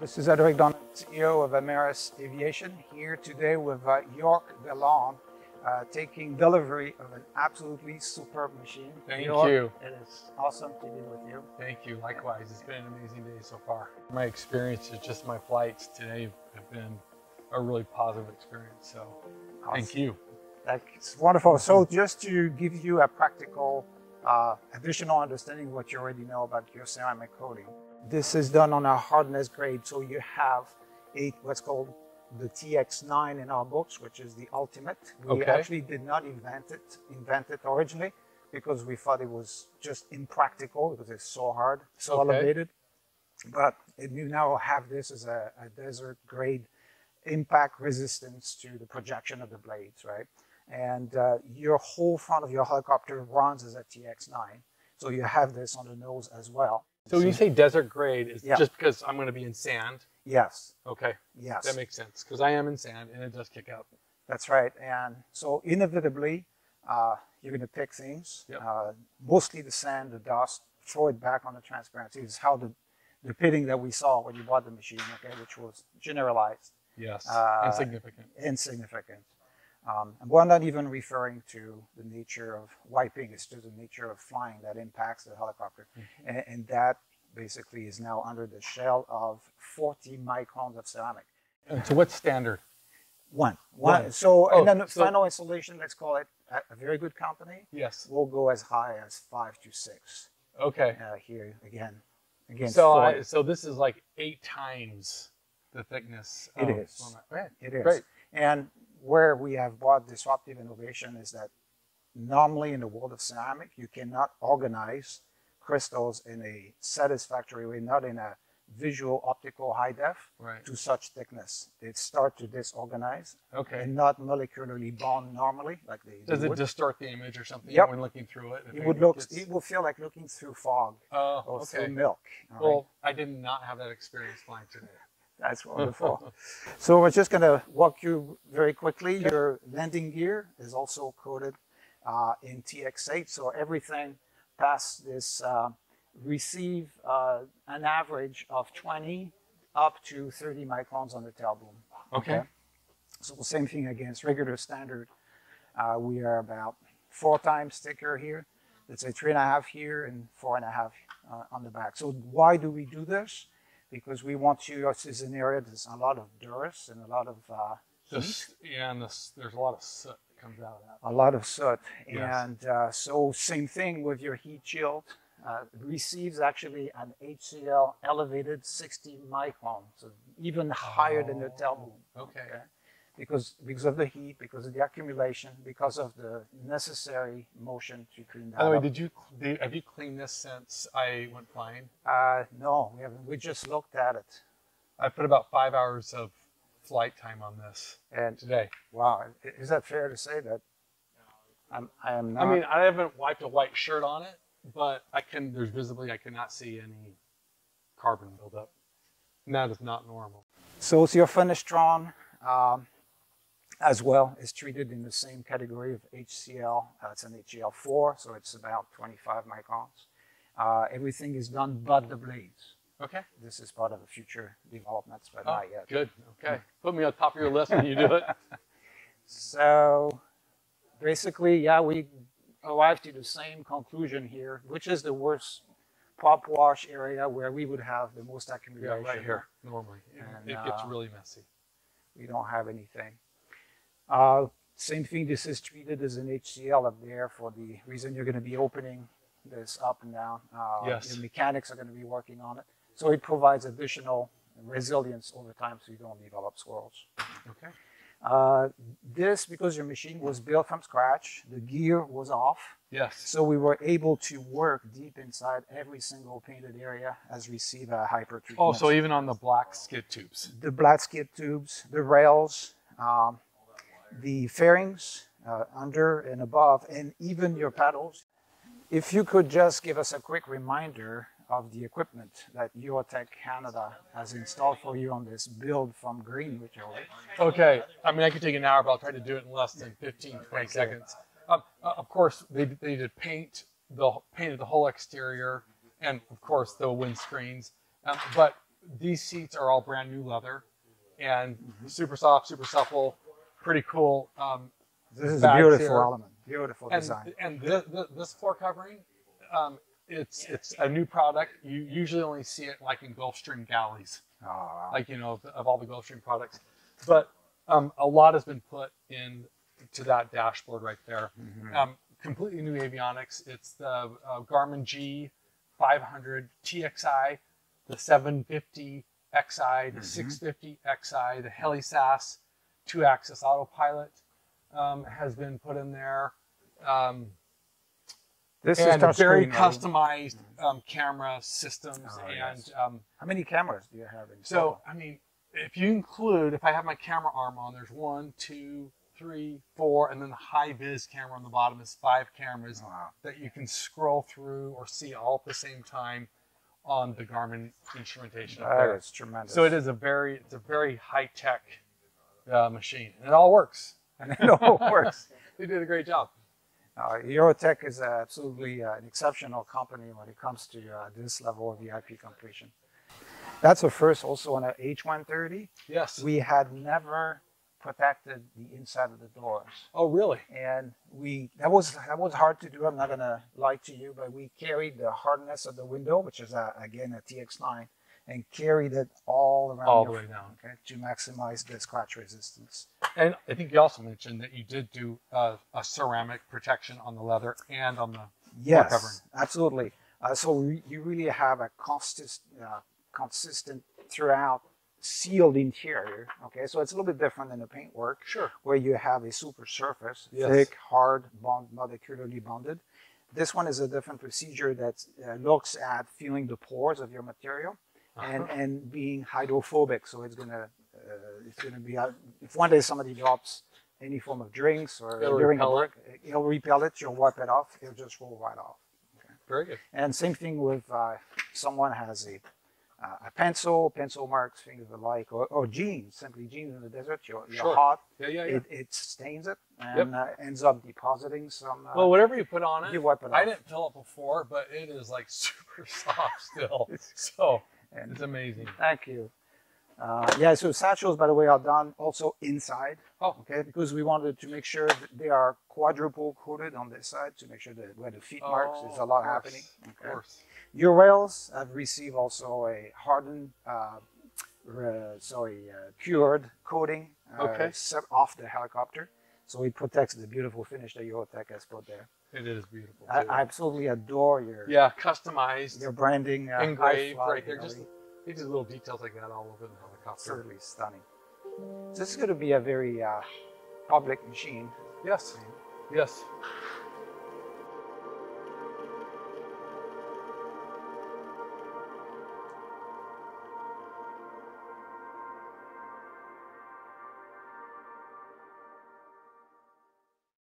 This is Edric Donald, CEO of Amaris Aviation, here today with uh, York Delon, uh, taking delivery of an absolutely superb machine. Thank York, you. It is awesome to be with you. Thank you. Likewise, it's been an amazing day so far. My experiences, just my flights today, have been a really positive experience. So, thank Awesome. you. That's wonderful. So just to give you a practical uh, additional understanding of what you already know about your ceramic coating. This is done on a hardness grade, so you have a what's called the TX9 in our books, which is the ultimate. We Okay. actually did not invent it, invent it originally because we thought it was just impractical because it's so hard, so Okay. elevated. But you now have this as a, a desert grade impact resistance to the projection of the blades, right? And uh, your whole front of your helicopter runs as a TX9. So you have this on the nose as well. So, when you say desert grade, is Yeah. just because I'm going to be in sand? Yes, Okay, yes, that makes sense because I am in sand and it does kick out. that's right. And so inevitably, uh, you're going to pick things, Yep. uh, mostly the sand, the dust, throw it back on the transparency. This is how the, the pitting that we saw when you bought the machine, okay, which was generalized. Yes, Uh, insignificant. insignificant. Um, and we're not even referring to the nature of wiping, it's just the nature of flying that impacts the helicopter. And, and that basically is now under the shell of 40 microns of ceramic. And so, what's standard? One. One. One. So, Oh, and then the so- final installation, let's call it a, very good company, Yes. We'll go as high as five to six. Okay. Uh, here again, again. So, I, so this is like eight times the thickness. It of is. It is. Great. And where we have brought disruptive innovation is that normally in the world of ceramic, you cannot organize crystals in a satisfactory way, not in a visual optical high def Right. to such thickness. They start to disorganize Okay. and not molecularly bond normally like they, Does they it would. distort the image or something Yep. when looking through it? It would look, gets- it will feel like looking through fog Oh, or okay. through milk. all right? Well, I did not have that experience flying today. That's wonderful. so we're just going to walk you very quickly. Your landing gear is also coated uh, in TX8, so everything past this uh, receive uh, an average of 20 up to 30 microns on the tail boom. Okay. So the same thing against regular standard. Uh, we are about four times thicker here. Let's say three and a half here and four and a half uh, on the back. So why do we do this? Because we want to, this is an area there's a lot of duress and a lot of uh, This, yeah, and this, there's a lot of soot that comes out of that. a lot of soot. Yes. And uh, so same thing with your heat shield. Uh, receives actually an HCl elevated 60 micron, so even higher than the tail boom. Okay. okay? Because because of the heat, because of the accumulation, because of the necessary motion to clean that By the way, up. did you did, have you cleaned this since I went flying? uh, no, we haven't. We just looked at it, I put about five hours of flight time on this and today. wow, is that fair to say that? I'm, I am not. I mean, I haven't wiped a white shirt on it, but I can. There's visibly, I cannot see any carbon buildup. And that is not normal. so it's your Fenestron um, as well is treated in the same category of HCl. Uh, it's an HCl4, so it's about 25 microns. Uh, everything is done but the blades. Okay. This is part of the future developments, but Oh, not yet. good. Okay. Put me on top of your list when you do it. So basically, yeah, we arrived to the same conclusion here, which is the worst pop wash area where we would have the most accumulation. Yeah, right here. Normally, it, And, it gets uh, really messy. We don't have anything. Uh, same thing, this is treated as an HCl up there for the reason you're going to be opening this up and down. Uh, Yes. The mechanics are going to be working on it. So it provides additional resilience over time so you don't develop swirls. Okay. Uh, this, because your machine was built from scratch, the gear was off. Yes. So we were able to work deep inside every single painted area as receive a hyper treatment. Oh, so even on the black skid tubes. the black skid tubes, the rails, um, the fairings uh, under and above, and even your paddles. If you could just give us a quick reminder of the equipment that Eurotec Canada has installed for you on this build from Greenwich. Okay. I mean, I could take an hour, but I'll try to do it in less than 15, 20 seconds. Um, uh, of course, they, they did paint the painted the whole exterior, and of course the windscreens. Um, but these seats are all brand new leather and Mm-hmm. super soft, super supple, prety cool. Um, This is a beautiful here. element, beautiful and design. and this, this floor covering, um, it's it's a new product. You usually only see it like in Gulfstream galleys, Oh, like you know of, all the Gulfstream products. But um, a lot has been put in to that dashboard right there. Mhm. Um, completely new avionics. It's the uh, Garmin G 500 TXI, the 750 XI, the Mhm. 650 XI, the HeliSAS two-axis autopilot um, has been put in there. Um, This and is very right? customized um, camera systems Oh, and yes. um, How many cameras do you have in so i mean if you include if i have my camera arm on there's one two three four and then the high vis camera on the bottom is five cameras Wow. that you can scroll through or see all at the same time on the garmin instrumentation up That there is tremendous. so it is a very it's a very high-tech uh, machine and it all works And it all works. they did a great job Uh, Eurotec is uh, absolutely uh, an exceptional company when it comes to uh, this level of VIP completion. That's a first also on a H130. yes We had never protected the inside of the doors. oh really And we that was that was hard to do. I'm not gonna lie to you, but we carried the hardness of the window, which is uh, again a TX9, and carried it all around all the way down okay, to maximize the scratch resistance. And I think you also mentioned that you did do uh, a ceramic protection on the leather and on the Yes, covering. absolutely. Uh, so re- you really have a consistent, uh, consistent throughout sealed interior. Okay, so it's a little bit different than the paintwork, sure where you have a super surface, Yes. thick, hard, bond, molecularly bonded. This one is a different procedure that uh, looks at feeling the pores of your material and, Uh-huh. and being hydrophobic. So it's gonna uh, it's gonna be uh, if one day somebody drops any form of drinks or It'll during repel it. work, it'll repel it. You'll wipe it off. It'll just roll right off. very good. And same thing with uh, someone has a uh, a pencil, pencil marks, things of the like, or, or jeans, simply jeans in the desert. You're, you're Sure. hot, Yeah, yeah, yeah. it, it stains it and uh, ends up depositing some. Uh, well, whatever you put on it, you wipe it off. I off. didn't fill it before, but it is like super soft still. so and it's amazing. thank you. Uh, yeah, so satchels, by the way, are done also inside. Oh. Okay, because we wanted to make sure that they are quadruple coated on this side to make sure that where the feet marks, Oh, there's a lot course, happening. Of course. Your rails have received also a hardened, uh, re- sorry, uh, cured coating uh, Okay. set off the helicopter. So it protects the beautiful finish that Eurotec has put there. It is beautiful. I. I absolutely adore your yeah, customized, your branding. Uh, engraved fly, right there. know, Just did little details like that all over the helicopter. absolutely stunning. So this is going to be a very uh, public machine. Yes. Yes.